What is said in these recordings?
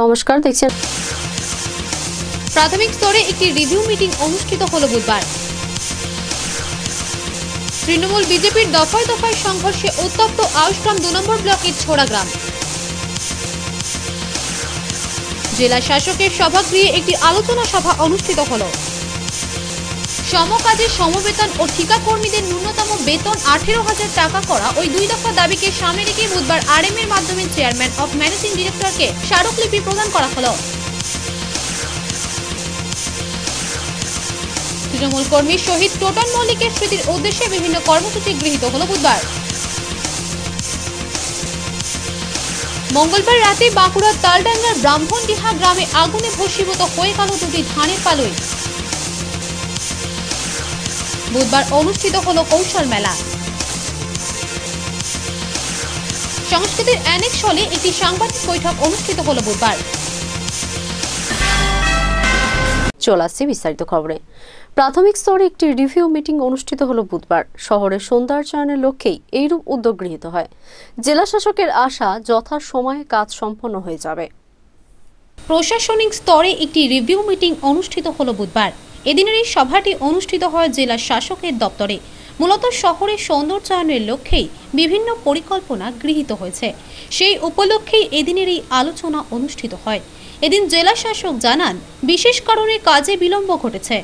নমস্কার, দেখছেন প্রাথমিক স্তরে একটি রিভিউ মিটিং অনুষ্ঠিত হলো বুধবার। তৃণমূল বিজেপির দফায় দফায় সংঘর্ষে উত্তপ্ত আউসগ্রাম দু নম্বর ব্লকের ছোড়া গ্রাম। জেলা শাসকের সভাগৃহে একটি আলোচনা সভা অনুষ্ঠিত হলো। সমকাজে সমবেতন ও ঠিকা কর্মীদের ন্যূনতম বেতন আঠেরো হাজার টাকা করা ওই দুই দফা দাবিকে সামনে রেখে বুধবার আরএম এর মাধ্যমে চেয়ারম্যান অফ ম্যানেজিং ডিরেক্টরকে স্মারকলিপি প্রদান করা হলো। তৃণমূল কর্মী শহীদ টোটন মল্লিকের স্মৃতির উদ্দেশ্যে বিভিন্ন কর্মসূচি গৃহীত হল বুধবার। মঙ্গলবার রাতে বাঁকুড়ার তালডাঙ্গার ব্রাহ্মণডিহা গ্রামে আগুনে ভস্মীভূত হয়ে গেল দুটি ধানের পালই। বুধবার অনুষ্ঠিত হল কৌশল মেলা। সংস্কৃতির অ্যানেক্স হলে একটি সাংবাদিক বৈঠক অনুষ্ঠিত হল বুধবার। চলে আসছে বিস্তারিত খবরে। প্রাথমিক স্তরে একটি রিভিউ মিটিং অনুষ্ঠিত হল বুধবার। শহরের সৌন্দর্যায়নের লক্ষ্যেই এইরূপ উদ্যোগ গৃহীত হয়। জেলা শাসকের আশা যথা সময়ে কাজ সম্পন্ন হয়ে যাবে। প্রশাসনিক স্তরে একটি রিভিউ মিটিং অনুষ্ঠিত হল বুধবার। এদিনের এই সভাটি অনুষ্ঠিত হয় জেলা শাসকের দপ্তরে। মূলত শহরের সৌন্দর্যায়নের লক্ষ্যেই বিভিন্ন পরিকল্পনা গৃহীত হয়েছে। সেই উপলক্ষেই এদিনের এই আলোচনা অনুষ্ঠিত হয়। এদিন জেলা শাসক জানান, বিশেষ কারণে কাজে বিলম্ব ঘটেছে।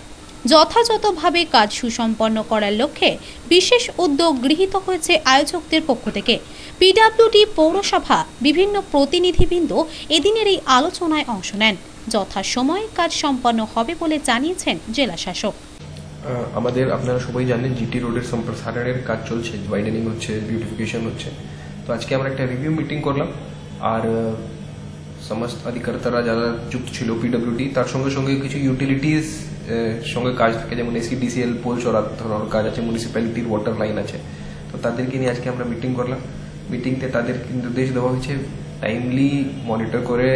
যথাযথভাবে কাজ সুসম্পন্ন করার লক্ষ্যে বিশেষ উদ্যোগ গৃহীত হয়েছে আয়োজকদের পক্ষ থেকে। পিডাব্লিউডি পৌরসভা বিভিন্ন প্রতিনিধিবৃন্দ এদিনের এই আলোচনায় অংশ নেন। যথাসময়ে কাজ সম্পন্ন হবে বলে জানিয়েছেন জেলা শাসক আমাদের আপনারা সবাই জানেন জিটি রোডের সম্প্রসারণের কাজ চলছে ওয়াইডেনিং হচ্ছে বিউটিফিকেশন হচ্ছে। তো আজকে আমরা একটা রিভিউ মিটিং করলাম। আর সমস্ত অধিকর্তারা যারা যুক্ত ছিল পিডব্লিউডি তার সঙ্গে সঙ্গে কিছু ইউটিলিটিস সঙ্গে কাজ থাকে, যেমন এসিডিসিএল পোল চড়ানোর কাজ আছে মিউনিসিপ্যালিটির ওয়াটার লাইন আছে। তো তাদেরকে নিয়ে আজকে আমরা মিটিং করলাম। মিটিংতে তাদের নির্দেশ দেওয়া হয়েছে টাইমলি মনিটর করে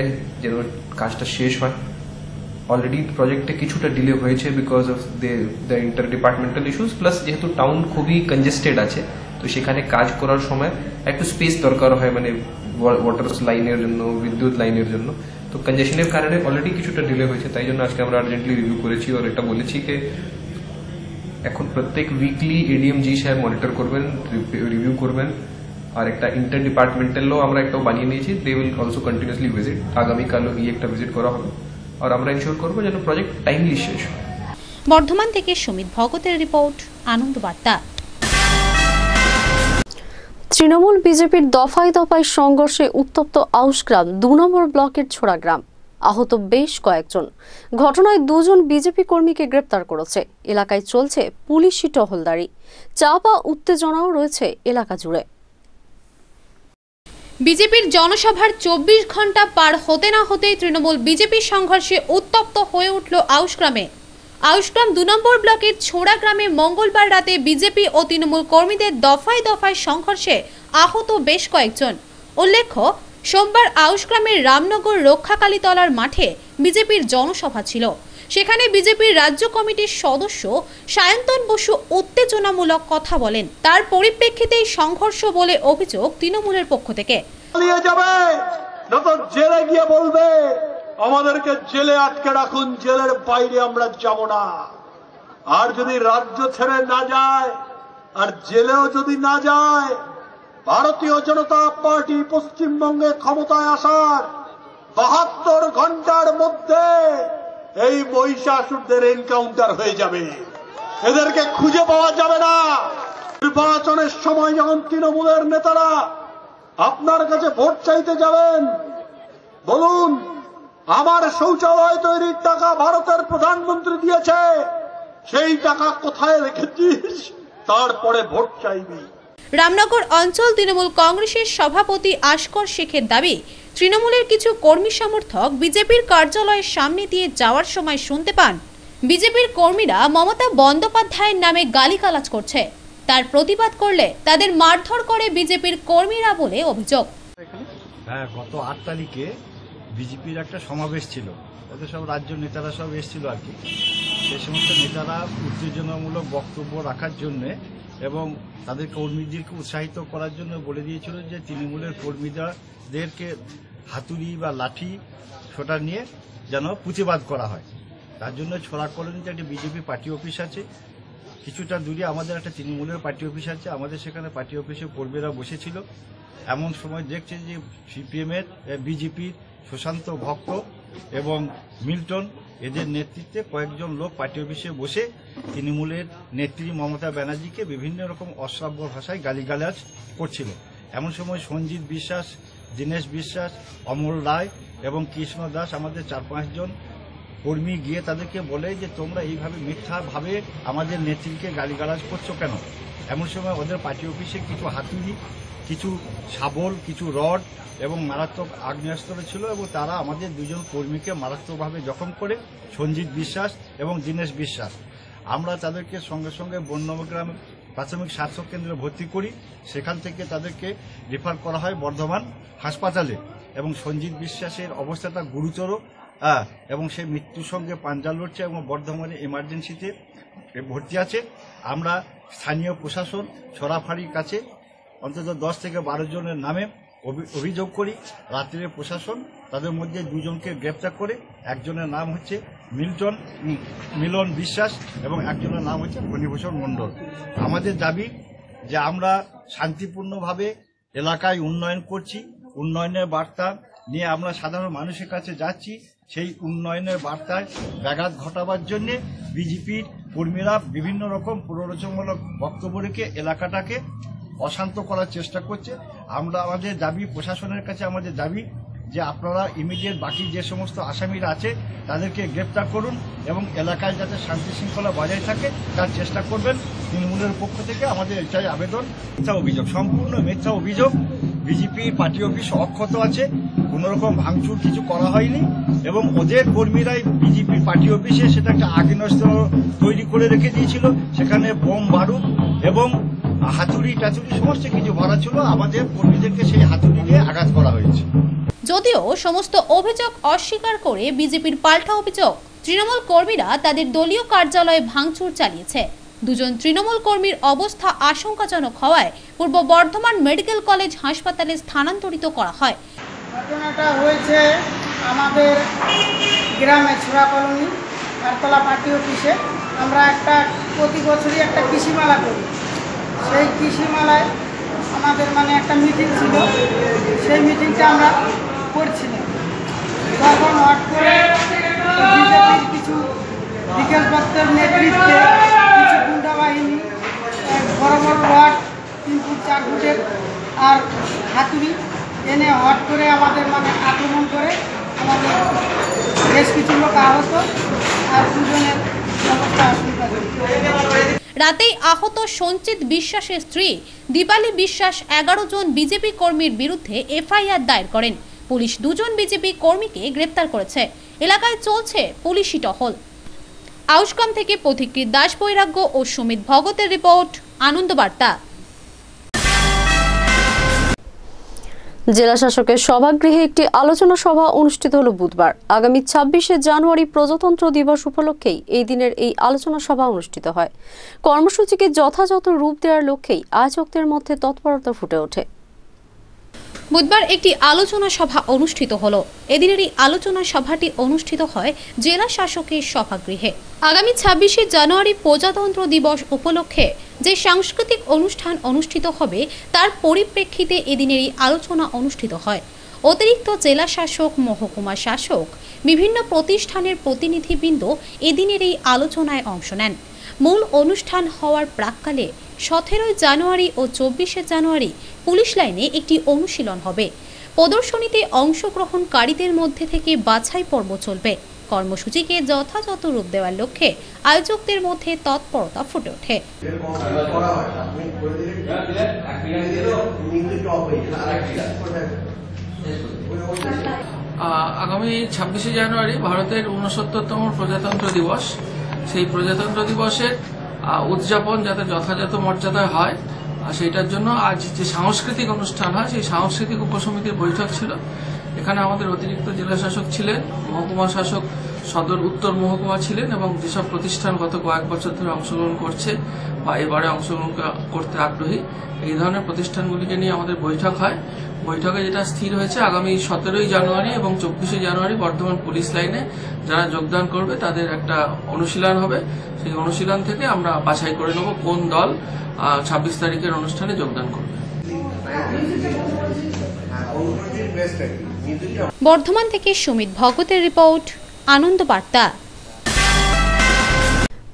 যেন কাজটা শেষ হয়। অলরেডি প্রজেক্টে কিছুটা ডিলে হয়েছে because of the inter departmental issues plus যেহেতু টাউন খুবই কনজেস্টেড আছে, তো সেখানে কাজ করার সময় একটু স্পেস দরকার হয় মানে ওয়াটার লাইনের জন্য, বিদ্যুৎ লাইনের জন্য। তো কনজেশনের কারণে অলরেডি কিছুটা ডিলে হয়েছে, তাই জন্য আজকে আমরা আর্জেন্টলি রিভিউ করেছি। আর এটা বলেছি যে, এখন প্রত্যেক উইকলি এডিএম জি সাহেব মনিটর করবেন রিভিউ করবেন। আর একটা ইন্টার ডিপার্টমেন্টালও আমরা একটা বানিয়ে নিয়েছি। They will also continuously visit আগামীকালও গিয়ে একটা ভিজিট করা হবে। আর আমরা ইনশিওর করব যেন প্রজেক্ট টাইমলি শেষ বর্ধমান থেকে সুমিত ভগতের রিপোর্ট আনন্দ বার্তা। তৃণমূল বিজেপির দফায় দফায় সংঘর্ষে উত্তপ্ত আউশগ্রাম, দু নম্বর ব্লকের ছোড়া গ্রাম। আহত বেশ কয়েকজন। ঘটনায় দুজন বিজেপি কর্মীকে গ্রেপ্তার করেছে। এলাকায় চলছে পুলিশি টহলদারি। চাপা উত্তেজনাও রয়েছে এলাকা জুড়ে। বিজেপির জনসভার চব্বিশ ঘণ্টা পার হতে না হতেই তৃণমূল বিজেপির সংঘর্ষে উত্তপ্ত হয়ে উঠল আউশগ্রামে। আউশগ্রাম দু নম্বর ব্লকের ছোড়া গ্রামে মঙ্গলবার রাতে বিজেপি ও তৃণমূল কর্মীদের দফায় দফায় সংঘর্ষে আহত বেশ কয়েকজন। উল্লেখ্য, সোমবার আউশগ্রামের রামনগর রক্ষাকালীতলার মাঠে বিজেপির জনসভা ছিল। সেখানে বিজেপির রাজ্য কমিটির সদস্য সায়ন্তন বসু উত্তেজনামূলক কথা বলেন। তার পরিপ্রেক্ষিতেই সংঘর্ষ বলে অভিযোগ তৃণমূলের পক্ষ থেকে। পালিয়ে যাবে না তো জেলে গিয়ে বলবে। আমাদেরকে জেলে আটকে রাখুন, জেলের বাইরে আমরা যাব না। আর যদি রাজ্য ছেড়ে না যায়, আর জেলেও যদি না যায়, ভারতীয় জনতা পার্টি পশ্চিমবঙ্গে ক্ষমতায় আসার বাহাত্তর ঘণ্টার মধ্যে এই মহিষাসুরদের এনকাউন্টার হয়ে যাবে। এদেরকে খুঁজে পাওয়া যাবে না। নির্বাচনের সময় যখন তৃণমূলের নেতারা আপনার কাছে ভোট চাইতে যাবেন, বলুন আমার শৌচালয় তৈরির টাকা ভারতের প্রধানমন্ত্রী দিয়েছে। সেই টাকা কোথায় রেখেছিস? তারপরে ভোট চাইবি। রামনগর অঞ্চল তৃণমূল কংগ্রেসের সভাপতি আশকর শেখের দাবি তৃণমূলের কিছু কর্মী সমর্থক বিজেপির কার্যালয়ের সামনে দিয়ে যাওয়ার সময় শুনতে পান বিজেপির কর্মীরা মমতা বন্দ্যোপাধ্যায়ের নামে গালিগালাজ করছে। তার প্রতিবাদ করলে তাদের মারধর করে বিজেপির কর্মীরা বলে অভিযোগ। হ্যাঁ গত আট তারিখে বিজেপির একটা সমাবেশ ছিল। তাতে সব রাজ্য নেতারা সব এসেছিল আর কি। সে সমস্ত নেতারা উত্তেজনামূলক বক্তব্য রাখার জন্যে এবং তাদের কর্মীদেরকে উৎসাহিত করার জন্য বলে দিয়েছিল যে তৃণমূলের কর্মীদেরকে হাতুড়ি বা লাঠি, ছোটা নিয়ে যেন প্রতিবাদ করা হয়। তার জন্য ছোড়া কলোনিতে একটি বিজেপি পার্টি অফিস আছে। কিছুটা দূরে আমাদের একটা তৃণমূলের পার্টি অফিস আছে। আমাদের সেখানে পার্টি অফিসে কর্মীরা বসেছিল। এমন সময় দেখছে যে সিপিএমের বিজেপির সুশান্ত ভক্ত এবং মিল্টন, এদের নেতৃত্বে কয়েকজন লোক পার্টি অফিসে বসে তৃণমূলের নেত্রী মমতা ব্যানার্জিকে বিভিন্ন রকম অশ্রাব্য ভাষায় গালিগালাজ করছিল। এমন সময় সঞ্জিত বিশ্বাস, দীনেশ বিশ্বাস, অমল রায় এবং কৃষ্ণ দাস আমাদের চার পাঁচজন কর্মী গিয়ে তাদেরকে বলে যে, তোমরা এইভাবে মিথ্যাভাবে আমাদের নেত্রীকে গালিগালাজ করছ কেন? এমন সময় ওদের পার্টি অফিসে কিছু হাতুড়ি কিছু শাবল, কিছু রড এবং মারাত্মক আগ্নেয়াস্ত্র ছিল এবং তারা আমাদের দুজন কর্মীকে মারাত্মকভাবে জখম করে, সঞ্জিত বিশ্বাস এবং দীনেশ বিশ্বাস। আমরা তাদেরকে সঙ্গে সঙ্গে বন্যগ্রাম প্রাথমিক স্বাস্থ্য কেন্দ্রে ভর্তি করি। সেখান থেকে তাদেরকে রেফার করা হয় বর্ধমান হাসপাতালে এবং সঞ্জিত বিশ্বাসের অবস্থাটা গুরুতর। এবং সে মৃত্যুর সঙ্গে পাঞ্জা লড়ছে এবং বর্ধমানে এমার্জেন্সিতে ভর্তি আছে। আমরা স্থানীয় প্রশাসন ছড়াফাড়ির কাছে অন্তত দশ থেকে বারো জনের নামে অভি- অভিযোগ করি। রাত্রে প্রশাসন তাদের মধ্যে দুজনকে গ্রেপ্তার করে, একজনের নাম হচ্ছে মিল্টন মিলন বিশ্বাস এবং একজনের নাম হচ্ছে ফণীভূষণ মণ্ডল। আমাদের দাবি যে আমরা শান্তিপূর্ণভাবে এলাকায় উন্নয়ন করছি। উন্নয়নের বার্তা নিয়ে আমরা সাধারণ মানুষের কাছে যাচ্ছি। সেই উন্নয়নের বার্তায় ব্যাঘাত ঘটাবার জন্য বিজেপির কর্মীরা বিভিন্ন রকম প্ররোচনামূলক বক্তব্য রেখে এলাকাটাকে অশান্ত করার চেষ্টা করছে। আমরা আমাদের দাবি, প্রশাসনের কাছে আমাদের দাবি যে আপনারা ইমিডিয়েট বাকি যে সমস্ত আসামিরা আছে, তাদেরকে গ্রেপ্তার করুন এবং এলাকায় যাতে শান্তি শৃঙ্খলা বজায় থাকে, তার চেষ্টা করবেন তৃণমূলের পক্ষ থেকে আমাদের এটাই আবেদন। মিথ্যা অভিযোগ, সম্পূর্ণ মিথ্যা অভিযোগ। বিজেপির পার্টি অফিস অক্ষত আছে কোনো রকম ভাঙচুর কিছু করা হয়নি এবং ওদের কর্মীরাই বিজেপি পার্টি অফিসে সেটা একটা আগ্নেয়াস্ত্র তৈরি করে রেখে দিয়েছিল, সেখানে বোম, বারুদ এবং হাতুড়ি টাতুড়ি সমস্ত কিছু ভরা ছিল আমাদের কর্মীদেরকে সেই হাতুড়ি দিয়ে আঘাত করা হয়েছে। যদিও সমস্ত অভিযোগ অস্বীকার করে বিজেপির পাল্টা অভিযোগ তৃণমূল কর্মীরা তাদের দলীয় কার্যালয়ে ভাঙচুর চালিয়েছে। দুজন তৃণমূল কর্মীর অবস্থা আশঙ্কাজনক হওয়ায় পূর্ব বর্ধমান মেডিকেল কলেজ হাসপাতালে স্থানান্তরিত করা হয়। ঘটনাটা হয়েছে আমাদের গ্রামে ছোড়া কলোনি কারতলা পার্টি অফিসে। আমরা একটা প্রতি বছরই একটা কৃষিমেলা করি। সেই কৃষিমেলায় আমাদের মানে একটা মিটিং ছিল। সেই মিটিংটা আমরা করছিলাম। তখন হট করে বিজেপির কিছু বিকেল দত্তের নেতৃত্বে কিছু গুন্ডা বাহিনী বড় বড় রড তিন ফুট চার ফুটের আর হাতুড়ি এনে হট করে আমাদের মানে আক্রমণ করে আমাদের বেশ কিছু লোক আহত আর দুজনের অবস্থা আশঙ্কাজনক রাতেই আহত সঞ্চিত বিশ্বাসের স্ত্রী দীপালি বিশ্বাস এগারো জন বিজেপি কর্মীর বিরুদ্ধে এফআইআর দায়ের করেন। পুলিশ দুজন বিজেপি কর্মীকে গ্রেপ্তার করেছে। এলাকায় চলছে পুলিশি টহল। আউসকাম থেকে পথিকৃত দাস বৈরাগ্য ও সুমিত ভগতের রিপোর্ট, আনন্দবার্তা। জেলা শাসকের সভাগৃহে একটি আলোচনা সভা অনুষ্ঠিত হল বুধবার। আগামী ছাব্বিশে জানুয়ারি প্রজাতন্ত্র দিবস উপলক্ষেই এই দিনের এই আলোচনা সভা অনুষ্ঠিত হয়। কর্মসূচিকে যথাযথ রূপ দেওয়ার লক্ষ্যেই আয়োজকদের মধ্যে তৎপরতা ফুটে ওঠে। বুধবার একটি আলোচনা সভা অনুষ্ঠিত হলো। এদিনের এই আলোচনা সভাটি অনুষ্ঠিত হয় জেলা শাসকের সভাগৃহে। আগামী ছাব্বিশে জানুয়ারি প্রজাতন্ত্র দিবস উপলক্ষে যে সাংস্কৃতিক অনুষ্ঠান অনুষ্ঠিত হবে, তার পরিপ্রেক্ষিতে এদিনের এই আলোচনা অনুষ্ঠিত হয়। অতিরিক্ত জেলা শাসক, মহকুমা শাসক, বিভিন্ন প্রতিষ্ঠানের প্রতিনিধিবৃন্দ এদিনের এই আলোচনায় অংশ নেন। মূল অনুষ্ঠান হওয়ার প্রাককালে সতেরোই জানুয়ারি ও চব্বিশে জানুয়ারি পুলিশ লাইনে একটি অনুশীলন হবে। প্রদর্শনীতে অংশগ্রহণকারীদের মধ্যে থেকে বাছাই পর্ব চলবে। কর্মসূচিকে যথাযথ রূপ দেওয়ার লক্ষ্যে আয়োজকদের মধ্যে তৎপরতা ফুটে ওঠে। আগামী ছাব্বিশে জানুয়ারি ভারতের উনসত্তরতম প্রজাতন্ত্র দিবস। সেই প্রজাতন্ত্র দিবসের উদযাপন যাতে যথাযথ মর্যাদায় হয়, আর সেইটার জন্য আজ যে সাংস্কৃতিক অনুষ্ঠান হয়, সেই সাংস্কৃতিক উপসমিতির বৈঠক ছিল। এখানে আমাদের অতিরিক্ত জেলা শাসক ছিলেন, মহকুমা শাসক সদর উত্তর মহকুমা ছিলেন এবং যেসব প্রতিষ্ঠান গত কয়েক বছর ধরে অংশগ্রহণ করছে বা এবারে অংশগ্রহণ করতে আগ্রহী, এই ধরনের প্রতিষ্ঠানগুলিকে নিয়ে আমাদের বৈঠক হয়। বৈঠকে যেটা স্থির হয়েছে আগামী সতেরোই জানুয়ারি এবং চব্বিশে জানুয়ারি বর্ধমান পুলিশ লাইনে যারা যোগদান করবে তাদের একটা অনুশীলন হবে। সেই অনুশীলন থেকে আমরা বাছাই করে নেব কোন দল ছাব্বিশ তারিখের অনুষ্ঠানে যোগদান করবে। বর্ধমান থেকে সুমিত ভগতের রিপোর্ট আনন্দ বার্তা।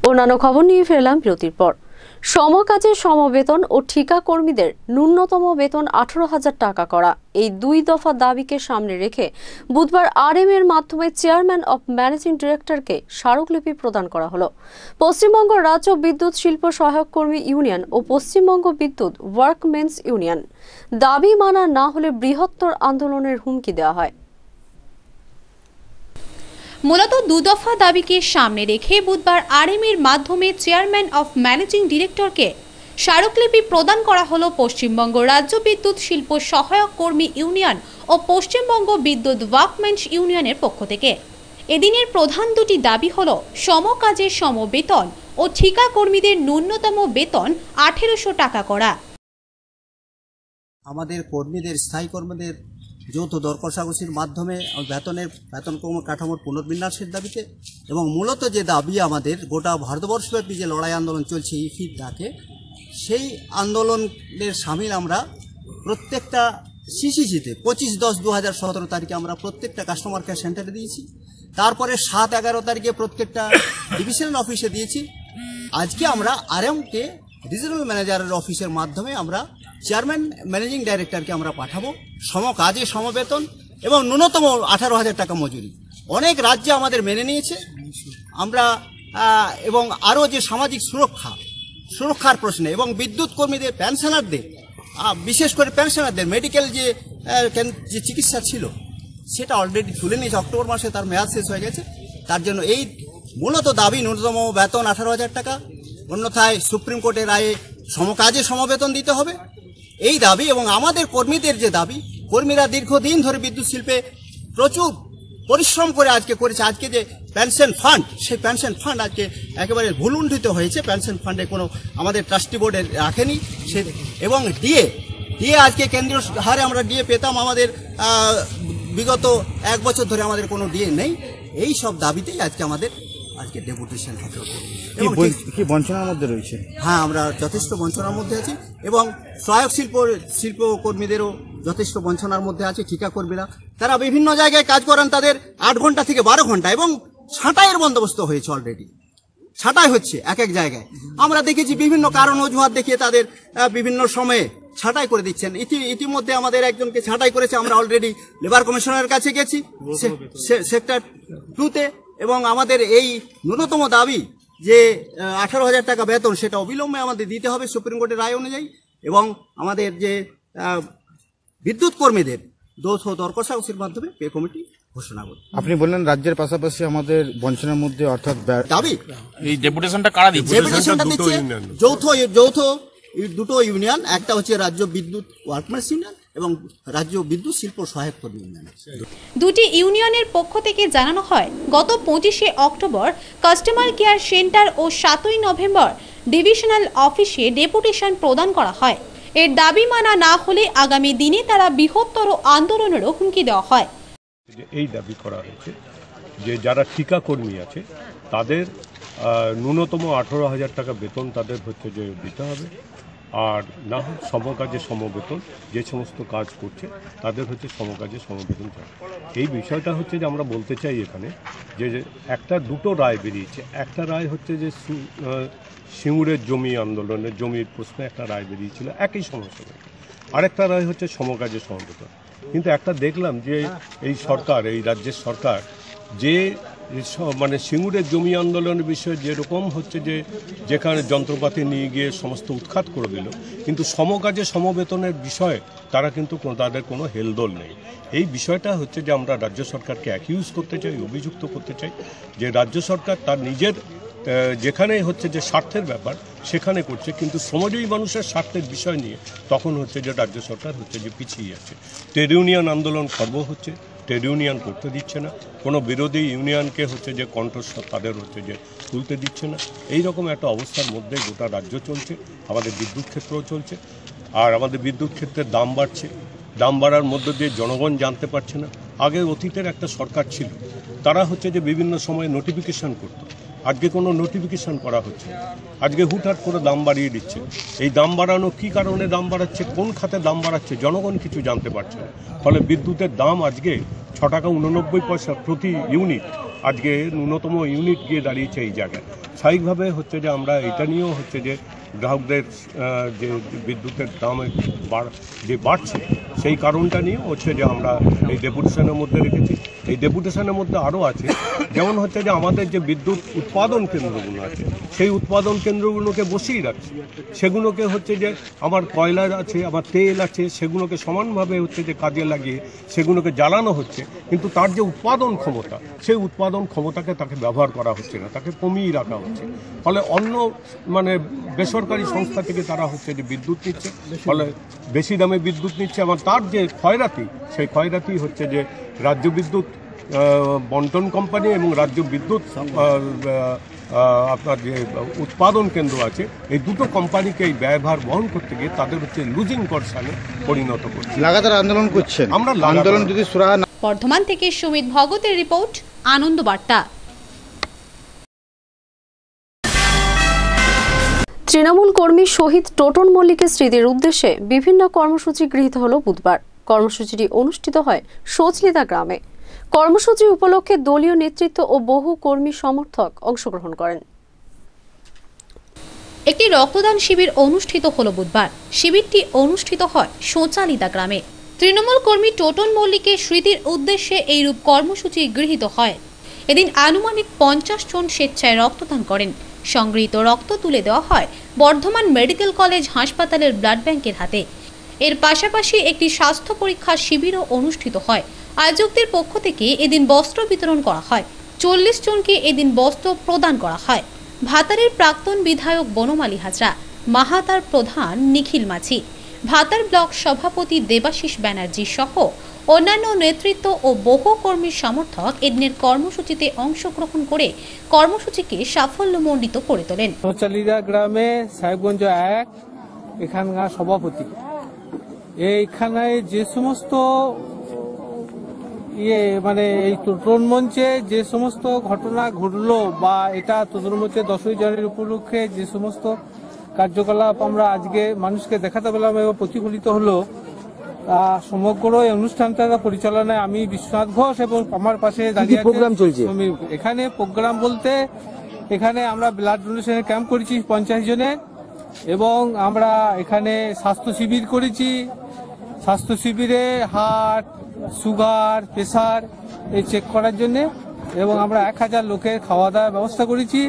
অন্যান্য খবর নিয়ে ফিরলাম বিরতির পর। সমকাজের সমবেতন ও ঠিকা কর্মীদের ন্যূনতম বেতন আঠারো হাজার টাকা করা। এই দুই দফা দাবিকে সামনে রেখে বুধবার আরএম এর মাধ্যমে চেয়ারম্যান অব ম্যানেজিং ডিরেক্টরকে স্মারকলিপি প্রদান করা হলো। পশ্চিমবঙ্গ রাজ্য বিদ্যুৎ শিল্প সহায়ক কর্মী ইউনিয়ন ও পশ্চিমবঙ্গ বিদ্যুৎ ওয়ার্কমেন্স ইউনিয়ন। দাবি মানা না হলে বৃহত্তর আন্দোলনের হুমকি দেওয়া হয়। মূলত দুদফা দাবিকে সামনে রেখে বুধবার আরএমের মাধ্যমে চেয়ারম্যান অফ ম্যানেজিং ডিরেক্টরকে স্মারকলিপি প্রদান করা হলো পশ্চিমবঙ্গ রাজ্য বিদ্যুৎ শিল্প সহায়ক কর্মী ইউনিয়ন ও পশ্চিমবঙ্গ বিদ্যুৎ ওয়ার্কমেন্স ইউনিয়নের পক্ষ থেকে। এদিনের প্রধান দুটি দাবি হল সমকাজের সমবেতন ও ঠিকা কর্মীদের ন্যূনতম বেতন আঠেরোশো টাকা করা। আমাদের কর্মীদের, স্থায়ী কর্মীদের যৌথ দর মাধ্যমে বেতনের, বেতন কাঠামোর পুনর্বিন্যাসের দাবিতে এবং মূলত যে দাবি আমাদের গোটা ভারতবর্ষব্যাপী যে লড়াই আন্দোলন চলছে ইফির ডাকে, সেই আন্দোলনের সামিল আমরা প্রত্যেকটা সিসিসিতে পঁচিশ দশ দু হাজার সতেরো তারিখে আমরা প্রত্যেকটা কাস্টমার কেয়ার সেন্টারে দিয়েছি। তারপরে সাত এগারো তারিখে প্রত্যেকটা ডিভিশনাল অফিসে দিয়েছি। আজকে আমরা আরএমকে রিজনাল ম্যানেজারের অফিসের মাধ্যমে আমরা চেয়ারম্যান, ম্যানেজিং ডাইরেক্টরকে আমরা পাঠাবো। সম কাজে সমবেতন এবং ন্যূনতম আঠারো হাজার টাকা মজুরি। অনেক রাজ্যে আমাদের মেনে নিয়েছে। আমরা এবং আরও যে সামাজিক সুরক্ষা, সুরক্ষার প্রশ্নে এবং বিদ্যুৎ কর্মীদের, পেনশনারদের বিশেষ করে পেনশনারদের, মেডিকেল যে যে চিকিৎসা ছিল, সেটা অলরেডি তুলে নিয়েছে। অক্টোবর মাসে তার মেয়াদ শেষ হয়ে গেছে। তার জন্য এই মূলত দাবি ন্যূনতম বেতন আঠারো হাজার টাকা। অন্যথায় সুপ্রিম কোর্টের রায়ে সমকাজে সমবেতন দিতে হবে। এই দাবি এবং আমাদের কর্মীদের যে দাবি, কর্মীরা দীর্ঘদিন ধরে বিদ্যুৎ শিল্পে প্রচুর পরিশ্রম করে আজকে করেছে। আজকে যে পেনশন ফান্ড, সেই পেনশন ফান্ড আজকে একেবারে ভুলুণ্ঠিত হয়েছে। পেনশন ফান্ডে কোনো আমাদের ট্রাস্টি বোর্ডে রাখেনি। সে এবং ডিএ ডিএ আজকে কেন্দ্রীয় হারে আমরা ডিএ পেতাম। আমাদের বিগত এক বছর ধরে আমাদের কোনো ডিএ নেই। এই সব দাবিতেই আজকে আমাদের আজকে ডেপুটেশন হবে। কি বঞ্চনার মধ্যে রয়েছে? হ্যাঁ আমরা যথেষ্ট বঞ্চনার মধ্যে আছি এবং সহায়ক শিল্প শিল্প কর্মীদেরও যথেষ্ট বঞ্চনার মধ্যে আছে ঠিকা কর্মীরা। তারা বিভিন্ন জায়গায় কাজ করেন তাদের আট ঘণ্টা থেকে বারো ঘণ্টা এবং ছাঁটাইয়ের বন্দোবস্ত হয়েছে অলরেডি ছাঁটাই হচ্ছে এক এক জায়গায়। আমরা দেখেছি বিভিন্ন কারণ অজুহাত দেখিয়ে তাদের বিভিন্ন সময়ে ছাঁটাই করে দিচ্ছেন। ইতি ইতিমধ্যে আমাদের একজনকে ছাঁটাই করেছে আমরা অলরেডি লেবার কমিশনারের কাছে গেছি। সেক্টর টুতে এবং আমাদের এই ন্যূনতম দাবি যে আঠারো হাজার টাকা বেতন সেটা অবিলম্বে আমাদের দিতে হবে সুপ্রিম কোর্টের রায় অনুযায়ী এবং আমাদের যে বিদ্যুৎ কর্মীদের যৌথ দরকষাকষির মাধ্যমে পে কমিটি ঘোষণা করবে। আপনি বললেন রাজ্যের পাশাপাশি আমাদের বঞ্চনার মধ্যে অর্থাৎ দাবি? এই ডেপুটেশনটা কারা দিচ্ছে? ডেপুটেশনটা দিচ্ছে যৌথ যৌথ দুটো ইউনিয়ন একটা হচ্ছে রাজ্য বিদ্যুৎ ওয়ার্কম্যান্স ইউনিয়ন এবং রাজ্য বিদ্যুৎ শিল্প সহায়ক কর্মী ইউনিয়ন দুটি ইউনিয়নের পক্ষ থেকে জানানো হয় গত পঁচিশে অক্টোবর কাস্টমার কেয়ার সেন্টার ও সাতই নভেম্বর ডিভিশনাল অফিসে ডেপুটেশন প্রদান করা হয়। এর দাবি মানা না হলে আগামী দিনে তারা বৃহত্তর আন্দোলনেরও হুমকি দেওয়া হয়। যে এই দাবি করা হয়েছে যে যারা ঠিকা কর্মী আছে তাদের ন্যূনতম আঠেরো হাজার টাকা বেতন তাদের হচ্ছে যে দিতে হবে। আর না হয় সমকাজে সমবেতন, যে সমস্ত কাজ করছে, তাদের হচ্ছে সমকাজে সমবেতন চাই। এই বিষয়টা হচ্ছে যে আমরা বলতে চাই এখানে যে একটা দুটো রায় বেরিয়েছে। একটা রায় হচ্ছে যে সিঙ্গুরের জমি আন্দোলনের, জমির প্রশ্নে একটা রায় বেরিয়েছিল, একই সমস্যা। আরেকটা রায় হচ্ছে সমকাজে সমবেতন। কিন্তু একটা দেখলাম যে এই সরকার, এই রাজ্যের সরকার যে মানে সিঙ্গুরের জমি আন্দোলনের বিষয়ে যেরকম হচ্ছে যে যেখানে যন্ত্রপাতি নিয়ে গিয়ে সমস্ত উৎখাত করে দিল, কিন্তু সমকাজে সমবেতনের বিষয়ে তারা কিন্তু কোনো- তাদের কোনো হেলদোল নেই। এই বিষয়টা হচ্ছে যে আমরা রাজ্য সরকারকে অ্যাকিউজ করতে চাই, অভিযুক্ত করতে চাই, যে রাজ্য সরকার তার নিজের যেখানে হচ্ছে যে স্বার্থের ব্যাপার, সেখানে করছে, কিন্তু শ্রমজীবী মানুষের স্বার্থের বিষয় নিয়ে তখন হচ্ছে যে রাজ্য সরকার হচ্ছে যে পিছিয়ে যাচ্ছে ট্রেড ইউনিয়ন আন্দোলন খর্ব হচ্ছে ট্রেড ইউনিয়ন করতে দিচ্ছে না। কোনো বিরোধী ইউনিয়নকে হচ্ছে যে কণ্ঠস্বর তাদের হচ্ছে যে তুলতে দিচ্ছে না। এই রকম একটা অবস্থার মধ্যে গোটা রাজ্য চলছে, আমাদের বিদ্যুৎ ক্ষেত্রও চলছে, আর আমাদের বিদ্যুৎ ক্ষেত্রের দাম বাড়ছে। দাম বাড়ার মধ্য দিয়ে জনগণ জানতে পারছে না। আগে অতীতের একটা সরকার ছিল, তারা হচ্ছে যে বিভিন্ন সময়ে নোটিফিকেশন করতো। আজকে কোনো নোটিফিকেশন করা হচ্ছে আজকে হুটহাট করে দাম বাড়িয়ে দিচ্ছে। এই দাম বাড়ানো কী কারণে দাম বাড়াচ্ছে, কোন খাতে দাম বাড়াচ্ছে, জনগণ কিছু জানতে পারছে না। ফলে বিদ্যুতের দাম আজকে ছ টাকা উননব্বই পয়সা প্রতি ইউনিট আজকে ন্যূনতম ইউনিট গিয়ে দাঁড়িয়েছে এই জায়গায়। স্বাভাবিকভাবে হচ্ছে যে আমরা এটা নিয়েও হচ্ছে যে গ্রাহকদের যে বিদ্যুতের দাম যে বাড়ছে, সেই কারণটা নিয়ে হচ্ছে যে আমরা এই ডেপুটেশনের মধ্যে রেখেছি। এই ডেপুটেশনের মধ্যে আরও আছে। যেমন হচ্ছে যে আমাদের যে বিদ্যুৎ উৎপাদন কেন্দ্রগুলো আছে, সেই উৎপাদন কেন্দ্রগুলোকে বসিয়ে রাখছি। সেগুলোকে হচ্ছে যে আমার কয়লা আছে, আমার তেল আছে, সেগুলোকে সমানভাবে হচ্ছে যে কাজে লাগিয়ে সেগুলোকে জ্বালানো হচ্ছে। কিন্তু তার যে উৎপাদন ক্ষমতা, সেই উৎপাদন ক্ষমতাকে তাকে ব্যবহার করা হচ্ছে না, তাকে কমিয়ে রাখা হচ্ছে। ফলে অন্য মানে বেসরকারি সংস্থা থেকে তারা হচ্ছে যে বিদ্যুৎ নিচ্ছে। ফলে বেশি দামে বিদ্যুৎ নিচ্ছে এবং তার যে ক্ষয়রাতি সেই ক্ষয়রাতি হচ্ছে যে রাজ্য বিদ্যুৎ বন্টন কোম্পানি এবং রাজ্য বিদ্যুৎ আপনার যে উৎপাদন কেন্দ্র আছে এই দুটো কোম্পানিকে এই ব্যয়ভার বহন করতে গিয়ে তাদের হচ্ছে লুজিং করসানে পরিণত করছে। লাগাতার আন্দোলন করছেন। আমরা আন্দোলন যদি সুরাহা বর্ধমান থেকে সুমিত ভগতের রিপোর্ট আনন্দ বার্তা। তৃণমূল কর্মী শহীদ টোটন মল্লিকের স্মৃতির উদ্দেশ্যে বিভিন্ন কর্মসূচি গৃহীত হল বুধবার। কর্মসূচিটি অনুষ্ঠিত হয় সচলিতা গ্রামে। কর্মসূচি উপলক্ষে দলীয় নেতৃত্ব ও বহু কর্মী সমর্থক অংশগ্রহণ করেন। একটি রক্তদান শিবির অনুষ্ঠিত হল বুধবার। শিবিরটি অনুষ্ঠিত হয় সোচালিতা গ্রামে। তৃণমূল কর্মী টোটন মল্লিকের স্মৃতির উদ্দেশ্যে এইরূপ কর্মসূচি গৃহীত হয়। এদিন আনুমানিক পঞ্চাশ জন স্বেচ্ছায় রক্তদান করেন। সংগৃহীত রক্ত তুলে দেওয়া হয় বর্ধমান মেডিকেল কলেজ হাসপাতালের ব্লাড ব্যাংকের হাতে। এর পাশাপাশি একটি স্বাস্থ্য পরীক্ষার শিবিরও অনুষ্ঠিত হয়। আয়োজকদের পক্ষ থেকে এদিন বস্ত্র বিতরণ করা হয়। চল্লিশ জনকে এদিন বস্ত্র প্রদান করা হয়। ভাতারের প্রাক্তন বিধায়ক বনমালী হাজরা, মাহাতার প্রধান নিখিল মাঝি, ভাতার ব্লক সভাপতি দেবাশিস ব্যানার্জি সহ অন্যান্য নেতৃত্ব ও বহু কর্মীর সমর্থক এদিনের কর্মসূচিতে অংশগ্রহণ করে কর্মসূচিকে সাফল্যমণ্ডিত করে তোলেন। চালিদা গ্রামে সাহেবগঞ্জ এক, এখানকার সভাপতি। এইখানে যে সমস্ত ইয়ে মানে এই তরুণ মঞ্চে যে সমস্ত ঘটনা ঘটলো বা এটা তরুণ মঞ্চে দশই জানুয়ারি উপলক্ষে যে সমস্ত কার্যকলাপ আমরা আজকে মানুষকে দেখাতে পেলাম এবং প্রতিফলিত হলো সমগ্র এই অনুষ্ঠানটা পরিচালনায় আমি বিশ্বনাথ ঘোষ এবং আমার পাশে দাঁড়িয়ে program চলছে? এখানে প্রোগ্রাম বলতে এখানে আমরা ব্লাড ডোনেশনের ক্যাম্প করেছি পঞ্চাশ জনের এবং আমরা এখানে স্বাস্থ্য শিবির করেছি। স্বাস্থ্য শিবিরে হার্ট সুগার প্রেসার এই চেক করার জন্য এবং আমরা এক হাজার লোকের খাওয়া দাওয়ার ব্যবস্থা করেছি।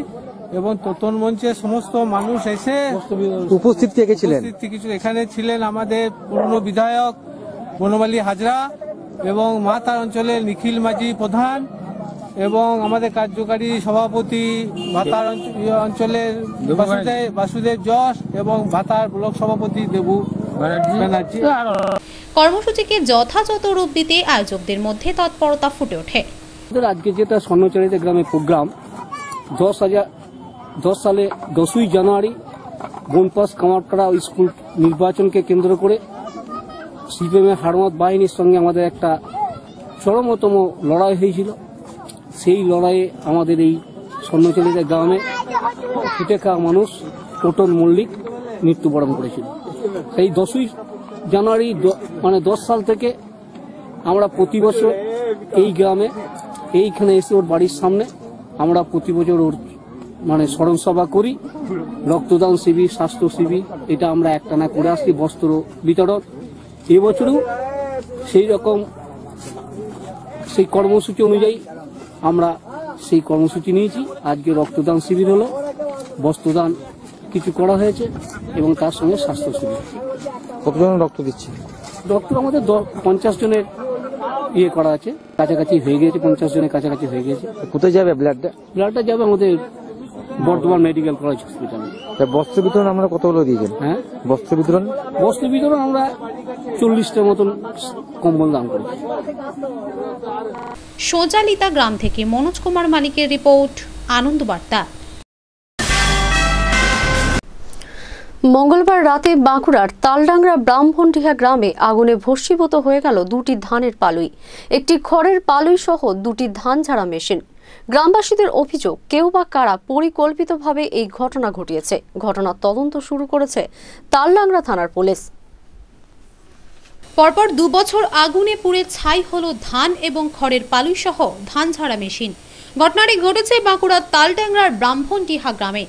এবং তোতন মঞ্চে সমস্ত মানুষ এসে উপস্থিত ছিলেন কিছু এখানে ছিলেন আমাদের পুরনো বিধায়ক বনমালী হাজরা এবং মাতার অঞ্চলের নিখিল মাঝি প্রধান এবং আমাদের কার্যকারী সভাপতি ভাতার অঞ্চলের বাসুদেব বাসুদেব যশ এবং ভাতার ব্লক সভাপতি দেবু ব্যানার্জি। কর্মসূচিকে যথাযথ রূপ দিতে আয়োজকদের মধ্যে তৎপরতা ফুটে ওঠে। আজকে যেটা স্বর্ণচারিতা গ্রামে প্রোগ্রাম দশ হাজার দশ সালে দশই জানুয়ারি বনপাস কামারপাড়া স্কুল নির্বাচনকে কেন্দ্র করে সিপিএমের হারমত বাহিনীর সঙ্গে আমাদের একটা চরমতম লড়াই হয়েছিল। সেই লড়াইয়ে আমাদের এই স্বর্ণচারিতা গ্রামে ফুটে খাওয়া মানুষ টোটন মল্লিক মৃত্যুবরণ করেছিল। সেই দশই জানুয়ারি মানে দশ সাল থেকে আমরা প্রতি বছর এই গ্রামে এইখানে এসে ওর বাড়ির সামনে আমরা প্রতি বছর ওর মানে স্মরণ সভা করি। রক্তদান শিবির স্বাস্থ্য শিবির এটা আমরা একটানা করে আসছি বস্ত্র বিতরণ। এবছরও সেই রকম সেই কর্মসূচি অনুযায়ী আমরা সেই কর্মসূচি নিয়েছি। আজকে রক্তদান শিবির হলো বস্ত্রদান কিছু করা হয়েছে এবং তার সঙ্গে স্বাস্থ্য শিবির। কতজন রক্ত দিচ্ছে? ডক্টর আমাদের পঞ্চাশ জনের ইয়ে করা আছে কাছাকাছি হয়ে গেছে পঞ্চাশ জনের কাছাকাছি হয়ে গেছে কোথায় যাবে ব্লাডটা? ব্লাডটা যাবে আমাদের বর্ধমান মেডিকেল কলেজ হসপিটালে তা বস্ত্র বিতরণ আমরা কতগুলো দিয়েছেন? হ্যাঁ? বস্ত্র বিতরণ? বস্ত্র বিতরণ আমরা চল্লিশটার মতন কম্বল দান করি সোজালিতা গ্রাম থেকে মনোজ কুমার মালিকের রিপোর্ট আনন্দ বার্তা মঙ্গলবার রাতে বাঁকুড়ার তালডাংরা ব্রাহ্মণডিহা গ্রামে আগুনে ভস্মীভূত হয়ে গেল দুটি ধানের পালুই। একটি খড়ের পালুই সহ দুটি ধান ঝাড়া মেশিন। গ্রামবাসীদের অভিযোগ, কেউ বা কারা পরিকল্পিতভাবে এই ঘটনা ঘটিয়েছে। ঘটনার তদন্ত শুরু করেছে তালডাংরা থানার পুলিশ। পরপর দু বছর আগুনে পুড়ে ছাই হলো ধান এবং খড়ের পালুই সহ ধান ঝাড়া মেশিন। ঘটনাটি ঘটেছে বাঁকুড়ার তালডাংরার ব্রাহ্মণটিহা গ্রামে।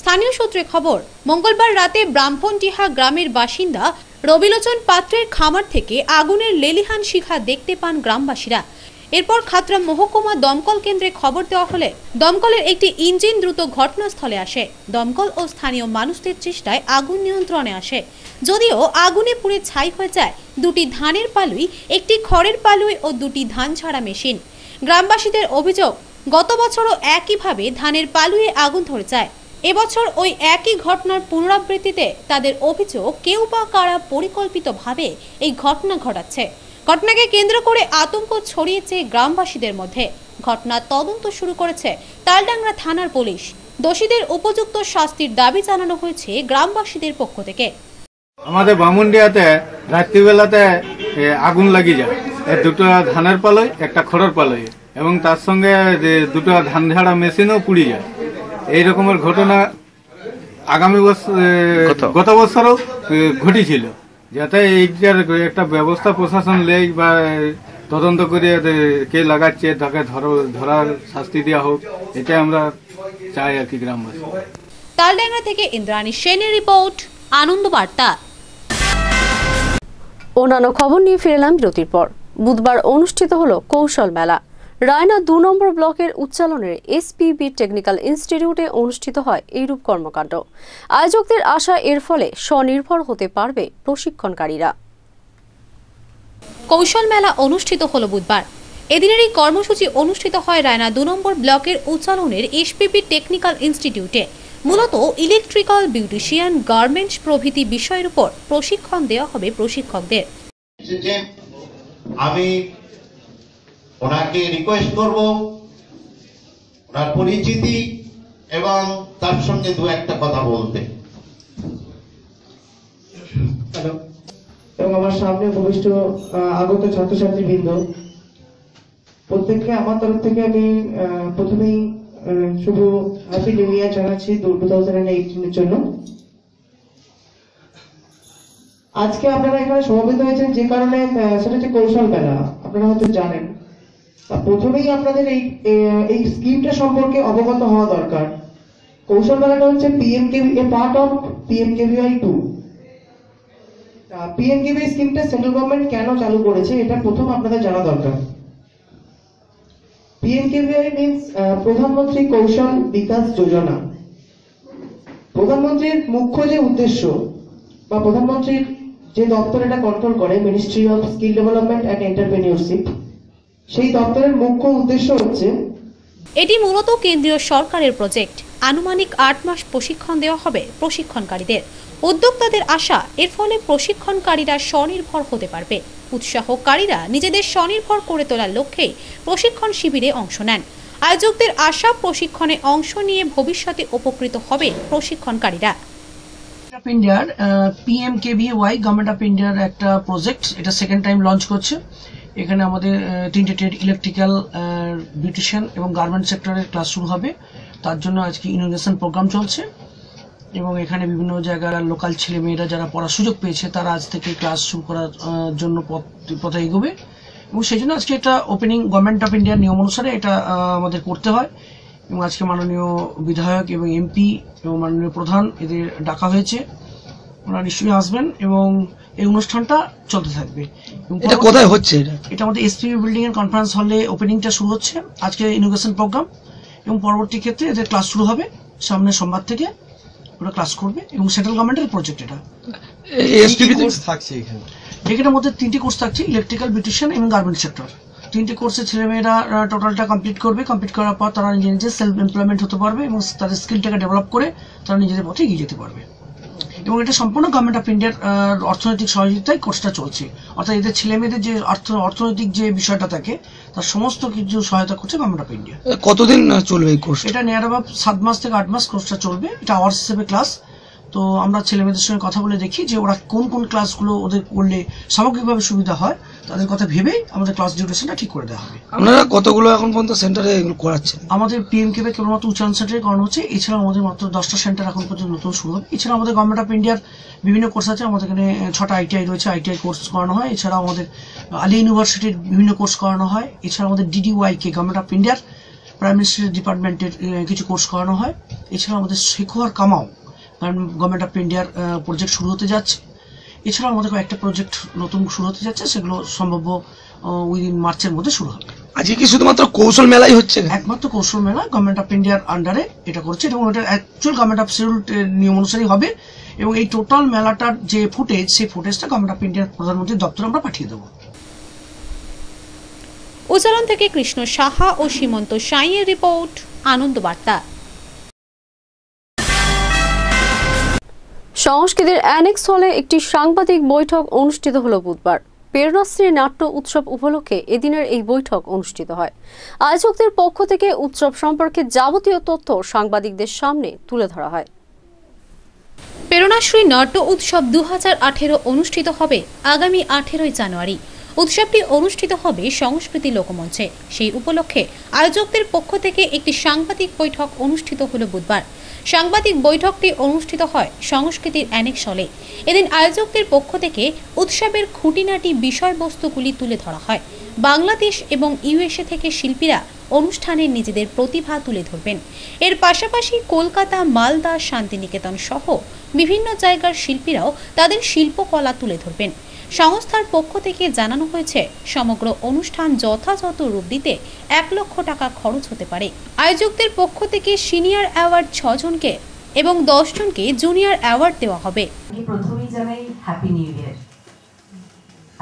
স্থানীয় সূত্রে খবর, মঙ্গলবার রাতে ব্রাহ্মণটিহা গ্রামের বাসিন্দা রবিলোচন পাত্রের খামার থেকে আগুনের লেলিহান শিখা দেখতে পান গ্রামবাসীরা। এরপর খাতড়া মহকুমা দমকল কেন্দ্রে খবর দেওয়া হলে দমকলের একটি ইঞ্জিন দ্রুত ঘটনাস্থলে আসে। দমকল ও স্থানীয় মানুষদের চেষ্টায় আগুন নিয়ন্ত্রণে আসে। যদিও আগুনে পুড়ে ছাই হয়ে যায়, দুটি ধানের পালুই, একটি খড়ের পালুই ও দুটি ধান ছাড়া মেশিন। গ্রামবাসীদের অভিযোগ, গত বছরও একইভাবে ধানের পালুয়ে আগুন ধরে যায়। এবছর ওই একই ঘটনার পুনরাবৃত্তিতে তাদের অভিযোগ, কেউ বা কারা পরিকল্পিতভাবে এই ঘটনা ঘটাচ্ছে। ঘটনাকে কেন্দ্র করে আতঙ্ক ছড়িয়েছে গ্রামবাসীদের মধ্যে। ঘটনার তদন্ত শুরু করেছে তালডাংরা থানার পুলিশ। দোষীদের উপযুক্ত শাস্তির দাবি জানানো হয়েছে গ্রামবাসীদের পক্ষ থেকে। আমাদের বামুনডিয়াতে রাত্রিবেলাতে আগুন লাগি যায়। দুটো ধানের পালই একটা খড়ের পালই। এবং তার সঙ্গে যে দুটো ধান ঝাড়া মেশিনও পুড়ে যায়। এই রকমের ঘটনা আগামী বছর গত বছরও ঘটেছিল। যাতে এইটার একটা ব্যবস্থা প্রশাসন লেই বা তদন্ত করে কে লাগাচ্ছে তাকে ধরো ধরার শাস্তি দেওয়া হোক এটা আমরা চাই আর কি গ্রামবাসী। তালডাংরা থেকে ইন্দ্রাণী সেনের রিপোর্ট আনন্দ বার্তা অন্যান্য খবর নিয়ে ফিরলাম বিরতির পর। বুধবার অনুষ্ঠিত হলো কৌশল মেলা। রায়না দু নম্বর ব্লকের উচ্চালনের এসপিবি টেকনিক্যাল ইনস্টিটিউটে অনুষ্ঠিত হয় এইরূপ কর্মকাণ্ড। আয়োজকদের আশা এর ফলে স্বনির্ভর হতে পারবে প্রশিক্ষণকারীরা। কৌশল মেলা অনুষ্ঠিত হল বুধবার। এদিনের এই কর্মসূচি অনুষ্ঠিত হয় রায়না দু নম্বর ব্লকের উচ্চালনের এসপিবি টেকনিক্যাল ইনস্টিটিউটে। মূলত ইলেকট্রিক্যাল বিউটিশিয়ান গার্মেন্টস প্রভৃতি বিষয়ের উপর প্রশিক্ষণ দেওয়া হবে প্রশিক্ষকদের। আমি ওনাকে রিকোয়েস্ট করব ওনার পরিচিতি এবং তার সঙ্গে দু একটা কথা বলতে। এবং আমার সামনে উপবিষ্ট আগত ছাত্রছাত্রী বৃন্দ প্রত্যেককে আমার তরফ থেকে আমি প্রথমেই শুভ হ্যাপি নিউ ইয়ার জানাচ্ছি টু থাউজেন্ড জন্য। আজকে আপনারা এখানে সমবেত হয়েছেন যে কারণে সেটা হচ্ছে কৌশল মেলা। আপনারা হয়তো জানেন। প্রথমেই আপনাদের এই এই স্কিমটা সম্পর্কে অবগত হওয়া দরকার। কৌশল মেলাটা হচ্ছে PMK a part of PMKVY two PMKV স্কিমটা সেন্ট্রাল গভর্নমেন্ট কেন চালু করেছে, এটা প্রথম আপনাদের জানা দরকার। পিএমকেভিআই মিন্স প্রধানমন্ত্রী কৌশল বিকাশ যোজনা। প্রধানমন্ত্রীর মুখ্য যে উদ্দেশ্য, বা প্রধানমন্ত্রীর যে দপ্তর এটা কন্ট্রোল করে ministry of skill development and entrepreneurship সেই দপ্তরের মুখ্য উদ্দেশ্য হচ্ছে এটি মূলত কেন্দ্রীয় সরকারের প্রজেক্ট। আনুমানিক আট মাস প্রশিক্ষণ দেওয়া হবে প্রশিক্ষণকারীদের। উদ্যোক্তাদের আশা এর ফলে প্রশিক্ষণকারীরা স্বনির্ভর হতে পারবে। উৎসাহকারীরা নিজেদের স্বনির্ভর করে তোলার লক্ষ্যেই প্রশিক্ষণ শিবিরে অংশ নেন। আয়োজকদের আশা প্রশিক্ষণে অংশ নিয়ে ভবিষ্যতে উপকৃত হবে প্রশিক্ষণকারীরা। অফ ইন্ডিয়ার পিএম কেভিওয়াই গভর্নমেন্ট অফ ইন্ডিয়ার একটা প্রজেক্ট এটা সেকেন্ড টাইম লঞ্চ করছে। এখানে আমাদের তিনটে ট্রেড ইলেকট্রিক্যাল বিউটিশিয়ান এবং গার্মেন্ট সেক্টরের ক্লাস শুরু হবে। তার জন্য আজকে ইনোভেশন প্রোগ্রাম চলছে এবং এখানে বিভিন্ন জায়গার লোকাল ছেলেমেয়েরা যারা পড়ার সুযোগ পেয়েছে, তারা আজ থেকে ক্লাস শুরু করার জন্য পথে এগোবে। এবং সেই জন্য আজকে এটা ওপেনিং গভর্নমেন্ট অফ ইন্ডিয়ার নিয়ম অনুসারে এটা আমাদের করতে হয়। এবং আজকে মাননীয় বিধায়ক এবং এমপি এবং মাননীয় প্রধান এদের ডাকা হয়েছে। ওনারা নিশ্চয়ই আসবেন এবং এই অনুষ্ঠানটা চলতে থাকবে। এটা কোথায় হচ্ছে এটা? এটা আমাদের এসপিবি বিল্ডিং এর কনফারেন্স হলে ওপেনিংটা শুরু হচ্ছে। আজকে ইনোভেশন প্রোগ্রাম এবং পরবর্তী ক্ষেত্রে এদের ক্লাস শুরু হবে। সামনে সোমবার থেকে ওরা ক্লাস করবে এবং সেন্ট্রাল গভর্নমেন্টের প্রজেক্ট এটা। এসপিবি থাকছে এখানে। এখানের মধ্যে তিনটি কোর্স থাকছে ইলেকট্রিক্যাল বিউটিশিয়ান এবং গার্মেন্ট সেক্টর তিনটি কোর্সে ছেলেমেয়েরা টোটালটা কমপ্লিট করবে। কমপ্লিট করার পর তারা নিজে নিজে সেলফ এমপ্লয়মেন্ট হতে পারবে এবং তাদের স্কিলটাকে ডেভেলপ করে তারা নিজেদের পথে এগিয়ে যেতে পারবে। এবং এটা সম্পূর্ণ গভর্নমেন্ট অফ ইন্ডিয়ার অর্থনৈতিক সহযোগিতায় কোর্সটা চলছে। অর্থাৎ এদের ছেলে মেয়েদের যে অর্থ অর্থনৈতিক যে বিষয়টা থাকে তার সমস্ত কিছু সহায়তা করছে গভর্নমেন্ট অফ ইন্ডিয়া কতদিন চলবে এই কোর্স এটা নিয়ার অ্যাবাউট সাত মাস থেকে আট মাস কোর্সটা চলবে। এটা আওয়ার্স হিসেবে ক্লাস তো আমরা ছেলে মেয়েদের সঙ্গে কথা বলে দেখি যে ওরা কোন কোন ক্লাসগুলো ওদের করলে সামগ্রিকভাবে সুবিধা হয়। তাদের কথা ভেবেই আমাদের ক্লাস ডিউরেশনটা ঠিক করে দেওয়া হবে। আপনারা কতগুলো এখন পর্যন্ত সেন্টারে এগুলো করাচ্ছেন? আমাদের পিএম কেবে কেবলমাত্র উচ্চারণ সেন্টারে করানো হচ্ছে এছাড়া আমাদের মাত্র দশটা সেন্টার এখন পর্যন্ত নতুন শুরু হবে এছাড়া আমাদের গভর্নমেন্ট অফ ইন্ডিয়ার বিভিন্ন কোর্স আছে আমাদের এখানে ছটা আইটিআই রয়েছে আইটিআই কোর্স করানো হয়। এছাড়া আমাদের আলী ইউনিভার্সিটির বিভিন্ন কোর্স করানো হয়। এছাড়া আমাদের ডিডিওয়াই কে গভর্নমেন্ট অফ ইন্ডিয়ার প্রাইম মিনিস্টার ডিপার্টমেন্টের কিছু কোর্স করানো হয়। এছাড়া আমাদের শেখো আর কামাও কারণ গভর্নমেন্ট অফ ইন্ডিয়ার প্রজেক্ট শুরু হতে যাচ্ছে। এছাড়াও আমাদের কয়েকটা প্রজেক্ট নতুন শুরু হতে যাচ্ছে সেগুলো সম্ভাব্য উইদিন মার্চের মধ্যে শুরু হবে। আজকে কি শুধুমাত্র কৌশল মেলাই হচ্ছে? একমাত্র কৌশল মেলা গভর্নমেন্ট অফ ইন্ডিয়ার আন্ডারে এটা করছে এবং এটা অ্যাকচুয়াল গভর্নমেন্ট অফ শিডিউল নিয়ম অনুসারেই হবে এবং এই টোটাল মেলাটার যে ফুটেজ সেই ফুটেজটা গভর্নমেন্ট অফ ইন্ডিয়ার প্রধানমন্ত্রীর দপ্তরে আমরা পাঠিয়ে দেবো। উচ্চারণ থেকে কৃষ্ণ সাহা ও সীমন্ত সাইয়ের রিপোর্ট আনন্দ সংস্কৃতির অ্যানেক্স হলে একটি সাংবাদিক বৈঠক অনুষ্ঠিত হল বুধবার। প্রেরণাশ্রী নাট্য উৎসব উপলক্ষে এদিনের এই বৈঠক অনুষ্ঠিত হয়। আয়োজকদের পক্ষ থেকে উৎসব সম্পর্কে যাবতীয় তথ্য সাংবাদিকদের সামনে তুলে ধরা হয়। প্রেরণাশ্রী নাট্য উৎসব দু হাজার আঠেরো অনুষ্ঠিত হবে আগামী আঠেরোই জানুয়ারি। উৎসবটি অনুষ্ঠিত হবে সংস্কৃতি লোকমঞ্চে। সেই উপলক্ষে আয়োজকদের পক্ষ থেকে একটি সাংবাদিক বৈঠক অনুষ্ঠিত হলো বুধবার। সাংবাদিক বৈঠকটি অনুষ্ঠিত হয় সংস্কৃতির অ্যানেক্স হলে এদিন আয়োজকদের পক্ষ থেকে উৎসবের খুঁটিনাটি বিষয়বস্তুগুলি তুলে ধরা হয়। বাংলাদেশ এবং ইউএসএ থেকে শিল্পীরা অনুষ্ঠানে নিজেদের প্রতিভা তুলে ধরবেন। এর পাশাপাশি কলকাতা, মালদা, শান্তিনিকেতন সহ বিভিন্ন জায়গার শিল্পীরাও তাদের শিল্পকলা তুলে ধরবেন। সংস্থার পক্ষ থেকে জানানো হয়েছে, সমগ্র অনুষ্ঠান যথাযথ রূপ দিতে এক লক্ষ টাকা খরচ হতে পারে। আয়োজকদের পক্ষ থেকে সিনিয়র অ্যাওয়ার্ড ছজনকে এবং দশজনকে জুনিয়র অ্যাওয়ার্ড দেওয়া হবে। প্রথমেই জানাই হ্যাপি নিউ ইয়ার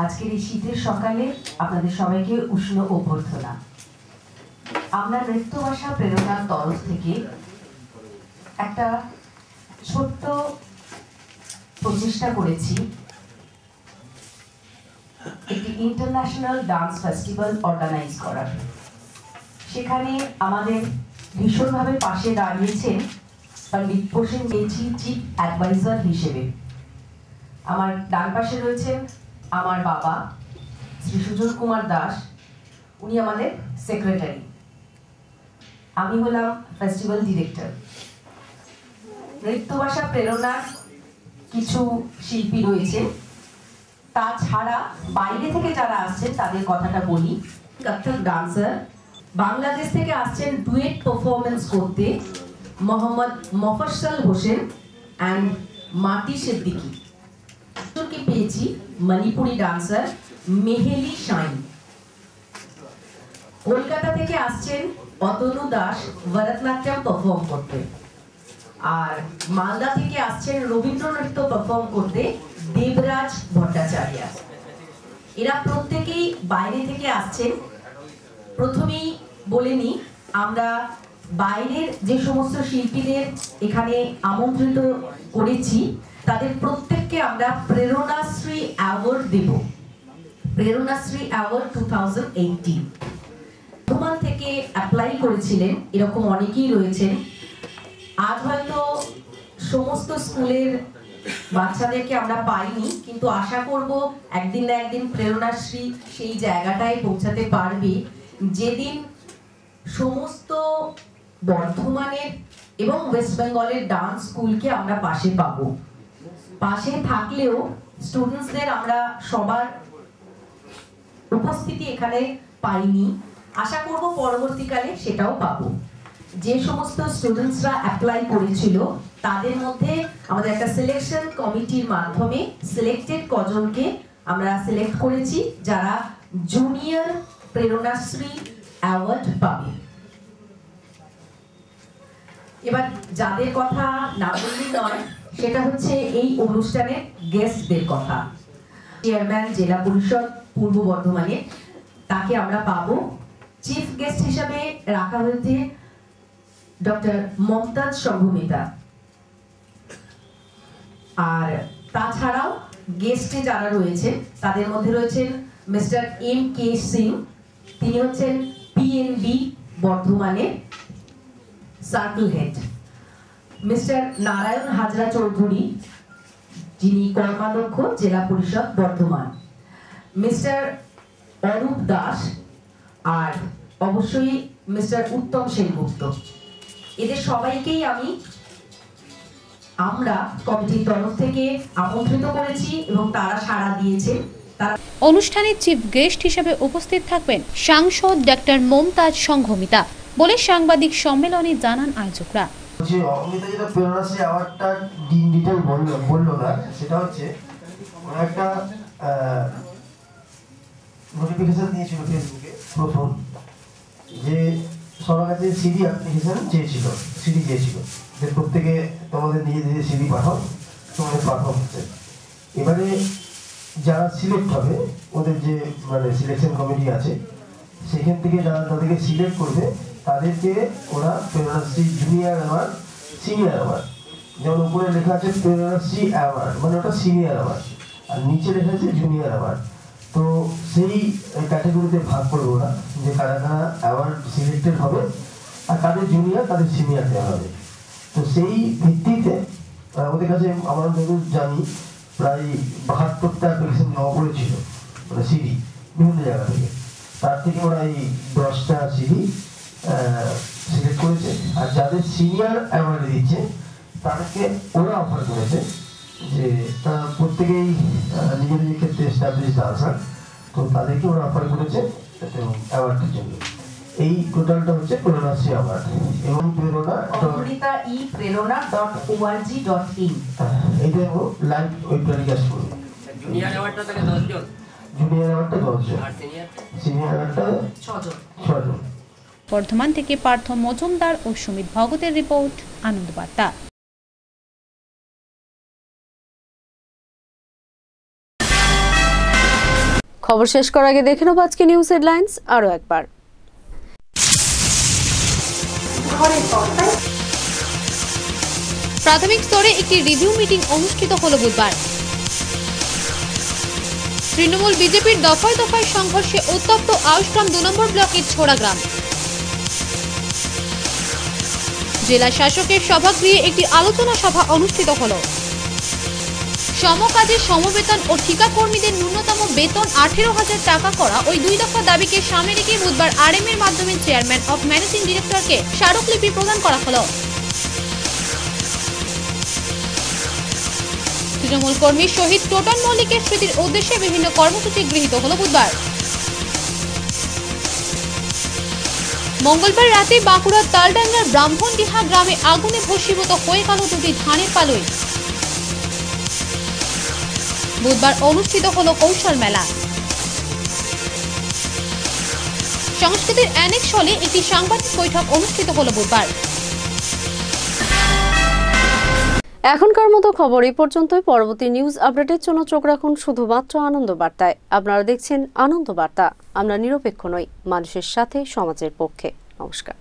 আজকের এই শীতের সকালে আপনাদের সবাইকে উষ্ণ অভ্যর্থনা। আমরা নৃত্য ভাষা প্রেরণার তরফ থেকে একটা ছোট্ট প্রচেষ্টা করেছি। একটি ইন্টারন্যাশনাল ডান্স ফেস্টিভ্যাল অর্গানাইজ করার। সেখানে আমাদের ভীষণভাবে পাশে দাঁড়িয়েছেন পণ্ডিত প্রসেন গেছি চিফ অ্যাডভাইজার হিসেবে। আমার ডান পাশে রয়েছেন আমার বাবা, শ্রী সুজন কুমার দাস। উনি আমাদের সেক্রেটারি আমি হলাম ফেস্টিভ্যাল ডিরেক্টর নৃত্যভাষা প্রেরণার কিছু শিল্পী রয়েছে। তাছাড়া বাইরে থেকে যারা আসছেন, তাদের কথাটা বলি। কত্থক ডান্সার বাংলাদেশ থেকে আসছেন ডুয়েট পারফরমেন্স করতে মোহাম্মদ মফসল হোসেন অ্যান্ড মাটি সিদ্দিকি। কে পেয়েছি মণিপুরি ডান্সার মেহেলি শাইন। কলকাতা থেকে আসছেন অতনু দাস ভরতনাট্যম পারফর্ম করতে। আর মালদা থেকে আসছেন রবীন্দ্র নৃত্য পারফর্ম করতে দেবরাজ ভট্টাচার্য। এরা প্রত্যেকেই বাইরে থেকে আসছেন। প্রথমেই বলে নিই, আমরা বাইরের যে সমস্ত শিল্পীদের এখানে আমন্ত্রিত করেছি, তাদের প্রত্যেককে আমরা প্রেরণাশ্রী অ্যাওয়ার্ড দেব। Preranashree award two thousand eighteen. থেকে অ্যাপ্লাই করেছিলেন, এরকম অনেকেই রয়েছেন। আজ হয়তো সমস্ত স্কুলের বাচ্চাদেরকে আমরা পাইনি, কিন্তু আশা করব একদিন না একদিন প্রেরণাশ্রী সেই জায়গাটায় পৌঁছাতে পারবে। যেদিন সমস্ত বর্ধমানের এবং ওয়েস্ট বেঙ্গলের ডান্স স্কুলকে আমরা পাশে পাবো। পাশে থাকলেও স্টুডেন্টসদের আমরা সবার উপস্থিতি এখানে পাইনি। আশা করব পরবর্তীকালে সেটাও পাবো। যে সমস্ত স্টুডেন্টসরা অ্যাপ্লাই করেছিল তাদের মধ্যে আমাদের একটা সিলেকশন কমিটির মাধ্যমে সিলেক্টেড কজনকে আমরা সিলেক্ট করেছি, যারা জুনিয়র প্রেরণাশ্রী অ্যাওয়ার্ড পাবে। এবার যাদের কথা না বললেই নয়, সেটা হচ্ছে এই অনুষ্ঠানের গেস্টদের কথা। চেয়ারম্যান জেলা পরিষদ, পূর্ব বর্ধমানে, তাকে আমরা পাবো। চিফ গেস্ট হিসাবে রাখা হয়েছে ডক্টর মমতাজ সংঘমিতা আর তাছাড়াও গেস্টে যারা রয়েছেন, তাদের মধ্যে রয়েছেন মিস্টার এম কে সিং তিনি হচ্ছেন পিএনবি বর্ধমানে circle head mister Narayan Hazra Chowdhury যিনি কর্মাধ্যক্ষ, জেলা পরিষদ বর্ধমান। মিস্টার অরূপ দাস আর অবশ্যই মিস্টার উত্তম সেনগুপ্ত। এদের সবাইকেই আমি আমরা কমিটির তরফ থেকে আমন্ত্রিত করেছি এবং তারা সাড়া দিয়েছে। অনুষ্ঠানে চিফ গেস্ট হিসেবে উপস্থিত থাকবেন সাংসদ ডাক্তার মমতাজ সংঘমিতা বলে সাংবাদিক সম্মেলনে জানান আয়োজকরা। যে অমিতা যেটা প্রেরণাশ্রী অ্যাওয়ার্ডটা ডিন ডিটেল বলল বলল না সেটা হচ্ছে ওরা একটা নোটিফিকেশন দিয়েছিল ফেসবুকে প্রথম। সবার কাছে সিডি অ্যাপ্লিকেশন চেয়েছিল সিডি চেয়েছিল যে প্রত্যেকে তোমাদের নিজে নিজে সিডি পাঠাও, তোমাদের পাঠাও হচ্ছে। এবারে যারা সিলেক্ট হবে, ওদের যে মানে সিলেকশন কমিটি আছে, সেখান থেকে যারা তাদেরকে সিলেক্ট করবে, তাদেরকে ওরা Preranashree junior award senior award যেমন উপরে লেখা আছে প্রেরণাশ্রী অ্যাওয়ার্ড মানে ওটা সিনিয়র অ্যাওয়ার্ড আর নিচে লেখা আছে জুনিয়র অ্যাওয়ার্ড তো সেই ক্যাটাগরিতে ভাগ করব না, যে কারা কারা অ্যাওয়ার্ড সিলেক্টেড হবে আর কাদের জুনিয়র তাদের সিনিয়র দেওয়া হবে। তো সেই ভিত্তিতে আমাদের কাছে আমরা যতদূর জানি, প্রায় বাহাত্তরটা অ্যাপ্লিকেশন নেওয়া পড়েছিল মানে সিডি বিভিন্ন জায়গা থেকে। তার থেকে ওরা এই দশটা সিডি সিলেক্ট করেছে। আর যাদের সিনিয়র অ্যাওয়ার্ড দিচ্ছে তাদেরকে ওরা অফার করেছে। যে তারা প্রত্যেকেই নিজের নিজের ক্ষেত্রে এস্টাবলিশ ডান্সার তো তাদেরকে ওরা অফার করেছে অ্যাওয়ার্ডের জন্য এই টোটালটা হচ্ছে প্রেরণাশ্রী অ্যাওয়ার্ড এবং Prerana Amrita e Prerana dot org dot in এটা লাইভ ওয়েব টেলিকাস্ট করবে। জুনিয়র অ্যাওয়ার্ডটা তাহলে দশজন জুনিয়র অ্যাওয়ার্ডটা দশজন আর সিনিয়র সিনিয়র অ্যাওয়ার্ডটা ছজন। ছজন। বর্ধমান থেকে পার্থ মজুমদার ও সুমিত ভগতের রিপোর্ট আনন্দ খবর শেষ করার আগে দেখে নেব আজকে নিউজ হেডলাইন্স আরও একবার। প্রাথমিক স্তরে একটি রিভিউ মিটিং অনুষ্ঠিত হল বুধবার। তৃণমূল বিজেপির দফায় দফায় সংঘর্ষে উত্তপ্ত আউশগ্রাম দু নম্বর ব্লকের ছোড়াগ্রাম জেলা শাসকের সভাগৃহে একটি আলোচনা সভা অনুষ্ঠিত হল। সমকাজে সমবেতন ও ঠিকা কর্মীদের ন্যূনতম বেতন আঠেরো হাজার টাকা করা ওই দুই দফা দাবিকে সামনে রেখে বুধবার আরএম এর মাধ্যমে চেয়ারম্যান অফ ম্যানেজিং ডিরেক্টরকে স্মারকলিপি প্রদান করা হলো। তৃণমূল কর্মী শহীদ টোটন মল্লিকের স্মৃতির উদ্দেশ্যে বিভিন্ন কর্মসূচি গৃহীত হল বুধবার। মঙ্গলবার রাতে বাঁকুড়ার তালডাঙ্গার ব্রাহ্মণডিহা গ্রামে আগুনে ভস্মীভূত হয়ে গেল দুটি ধানের পালই। বুধবার অনুষ্ঠিত হল কৌশল মেলা। সংস্কৃতির অ্যানেক্স হলে একটি সাংবাদিক বৈঠক অনুষ্ঠিত হল বুধবার। এখনকার মতো খবর এই পর্যন্তই। পরবর্তী নিউজ আপডেটের জন্য চোখ রাখুন শুধুমাত্র আনন্দ বার্তায় আপনারা দেখছেন আনন্দ বার্তা আমরা নিরপেক্ষ নই, মানুষের সাথে, সমাজের পক্ষে। নমস্কার।